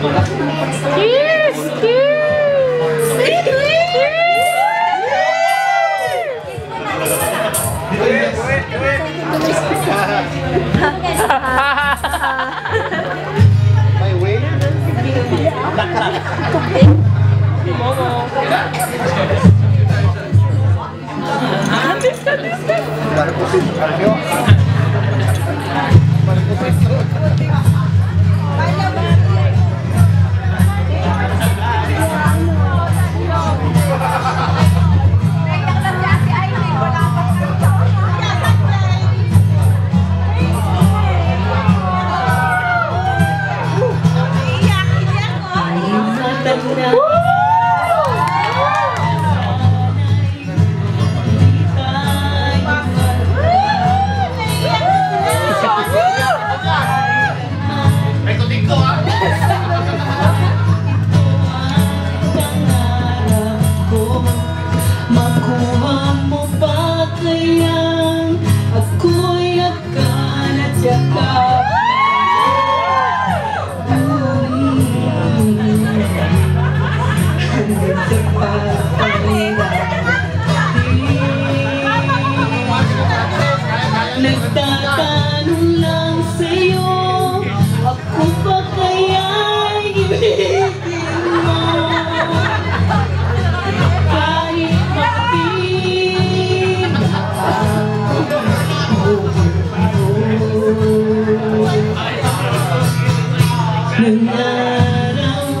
Cheers! Para o Para o Kailangan ang.